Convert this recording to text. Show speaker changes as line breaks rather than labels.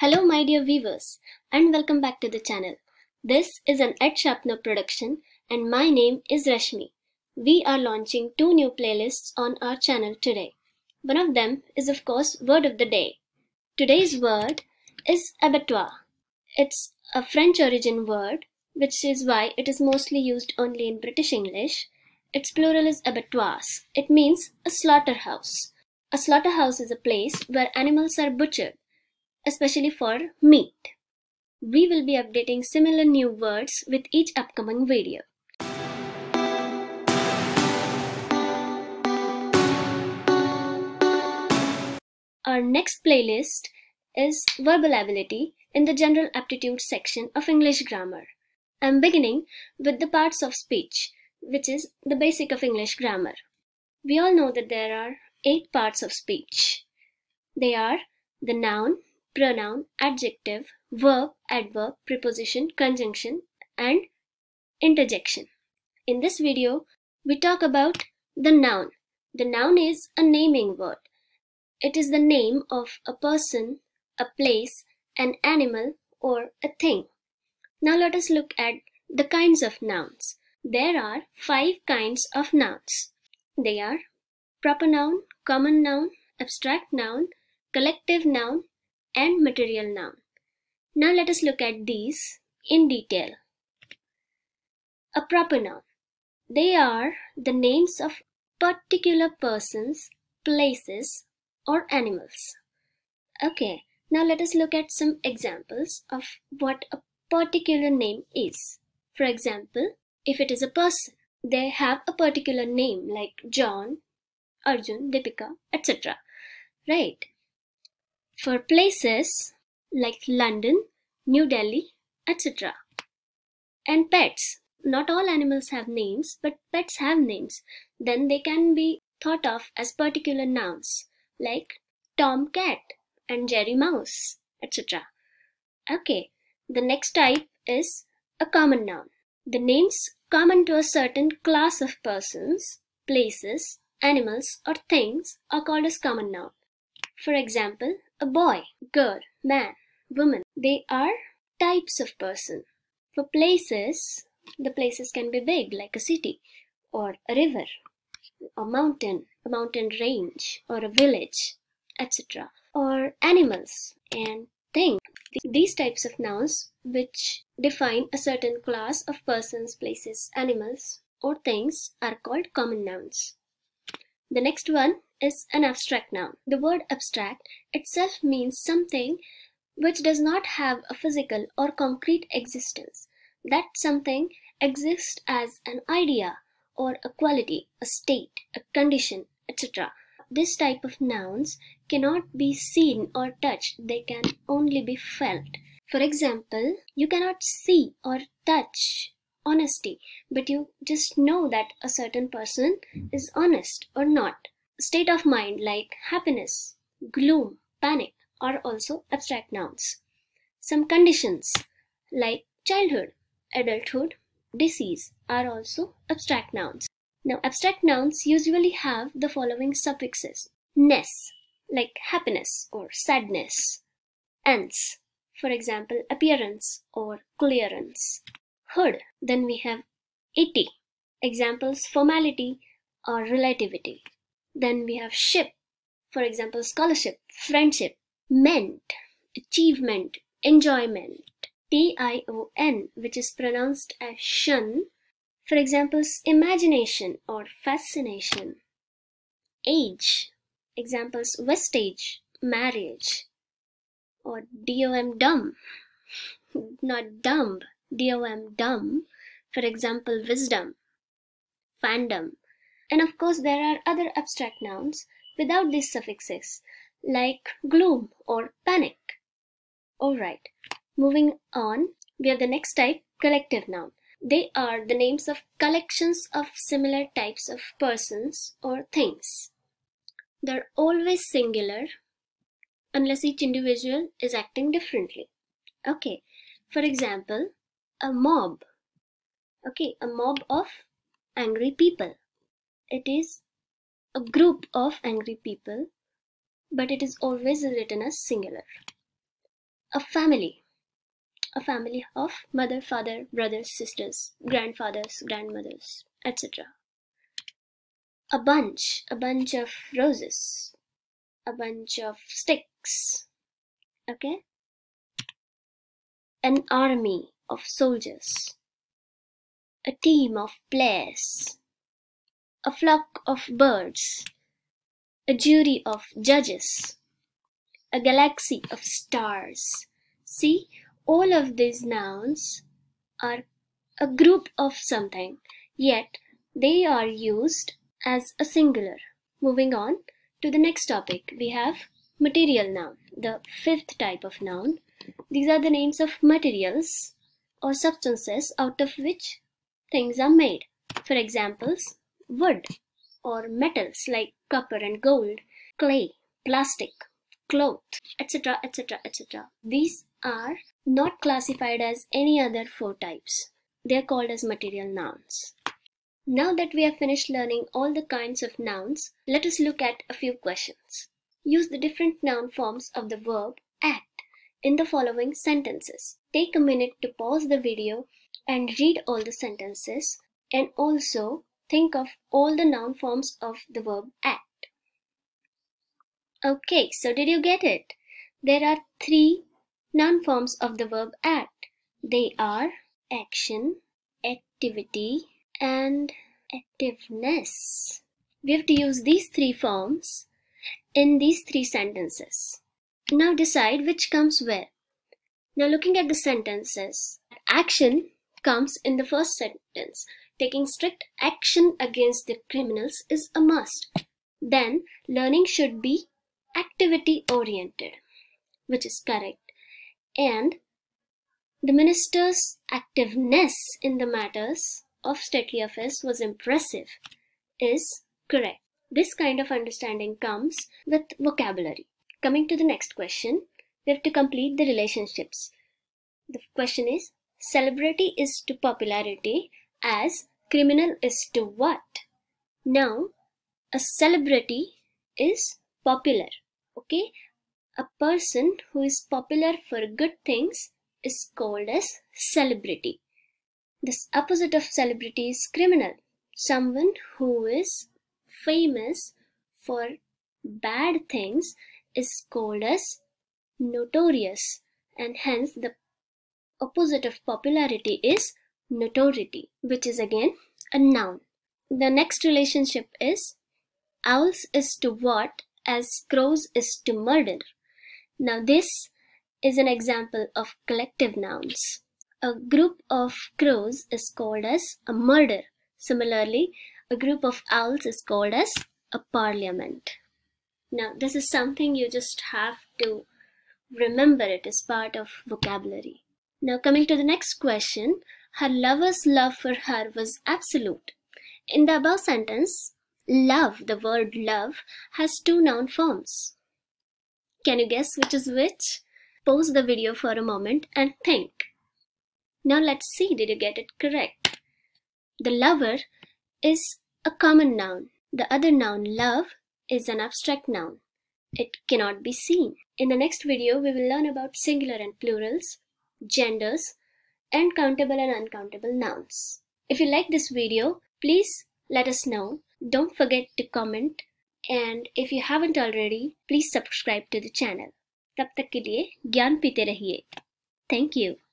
Hello, my dear viewers, and welcome back to the channel. This is an Ed Sharpener production, and my name is Rashmi. We are launching two new playlists on our channel today. One of them is, of course, Word of the Day. Today's word is abattoir. It's a French origin word, which is why it is mostly used only in British English. Its plural is abattoirs. It means a slaughterhouse. A slaughterhouse is a place where animals are butchered especially for meat. We will be updating similar new words with each upcoming video. Our next playlist is Verbal Ability in the General Aptitude section of English Grammar. I'm beginning with the parts of speech, which is the basic of English grammar. We all know that there are eight parts of speech. They are the noun, pronoun, adjective, verb, adverb, preposition, conjunction, and interjection. In this video, we talk about the noun. The noun is a naming word. It is the name of a person, a place, an animal, or a thing. Now let us look at the kinds of nouns. There are five kinds of nouns. They are proper noun, common noun, abstract noun, collective noun, and material noun. Now let us look at these in detail. A proper noun. They are the names of particular persons, places, or animals. Okay, now let us look at some examples of what a particular name is. For example, if it is a person, they have a particular name like John, Arjun, Deepika, etc. Right? For places like London, New Delhi, etc. And pets. Not all animals have names, but pets have names. Then they can be thought of as particular nouns like Tom Cat and Jerry Mouse, etc. Okay, the next type is a common noun. The names common to a certain class of persons, places, animals, or things are called as common noun. For example, a boy, girl, man, woman. They are types of person. For places, the places can be big like a city or a river, a mountain, a mountain range or a village, etc. Or animals and things. These types of nouns which define a certain class of persons, places, animals or things are called common nouns. The next one is an abstract noun. The word abstract itself means something which does not have a physical or concrete existence. That something exists as an idea or a quality, a state, a condition, etc. This type of nouns cannot be seen or touched, they can only be felt. For example, you cannot see or touch honesty, but you just know that a certain person is honest or not. State of mind like happiness, gloom, panic are also abstract nouns. Some conditions like childhood, adulthood, disease are also abstract nouns. Now, abstract nouns usually have the following suffixes ness, like happiness or sadness, ance, for example, appearance or clearance, hood, then we have ity, examples formality or relativity. Then we have ship, for example, scholarship, friendship, meant, achievement, enjoyment, T-I-O-N, which is pronounced as shun, for examples, imagination or fascination, age, examples, vestige, marriage, or D-O-M, dumb, not dumb, D-O-M, dumb, for example, wisdom, fandom, and of course, there are other abstract nouns without these suffixes, like gloom or panic. Alright, moving on, we have the next type, collective noun. They are the names of collections of similar types of persons or things. They're always singular unless each individual is acting differently. Okay, for example, a mob. Okay, a mob of angry people it is a group of angry people, but it is always written as singular. a family. A family of mother father brothers sisters grandfathers grandmothers etc a bunch. A bunch of roses. A bunch of sticks. Okay? An army of soldiers. A team of players a flock of birds a jury of judges a galaxy of stars. See, all of these nouns are a group of something, yet they are used as a singular. Moving on to the next topic, we have material noun, the fifth type of noun. These are the names of materials or substances out of which things are made. For examples, wood or metals like copper and gold, clay, plastic, cloth, etc., etc., etc. These are not classified as any other four types. They are called as material nouns. Now that we have finished learning all the kinds of nouns, let us look at a few questions. Use the different noun forms of the verb act in the following sentences. Take a minute to pause the video and read all the sentences and also think of all the noun forms of the verb act. Okay, so did you get it? There are three noun forms of the verb act. They are action, activity, and activeness. We have to use these three forms in these three sentences. Now decide which comes where. Now looking at the sentences, action comes in the first sentence. Taking strict action against the criminals is a must. Then learning should be activity oriented, which is correct. And the minister's activeness in the matters of stately affairs was impressive, is correct. This kind of understanding comes with vocabulary. Coming to the next question, we have to complete the relationships. The question is celebrity is to popularity as criminal is to what? Now, a celebrity is popular okay? A person who is popular for good things is called as celebrity. The opposite of celebrity is criminal. Someone who is famous for bad things is called as notorious and hence the opposite of popularity is notoriety which is again a noun the next relationship is owls is to what as crows is to murder. Now this is an example of collective nouns. A group of crows is called as a murder. Similarly, a group of owls is called as a parliament. Now this is something you just have to remember it as part of vocabulary. Now coming to the next question, her lover's love for her was absolute. In the above sentence, Love, the word love, has two noun forms. Can you guess which is which? Pause the video for a moment and think. Now let's see, did you get it correct? The lover is a common noun. The other noun, love, is an abstract noun. It cannot be seen. In the next video, we will learn about singular and plurals, genders, and countable and uncountable nouns. If you like this video, please let us know don't forget to comment and if you haven't already, please subscribe to the channel. तब तक के लिए ज्ञान पीते रहिए. Thank you.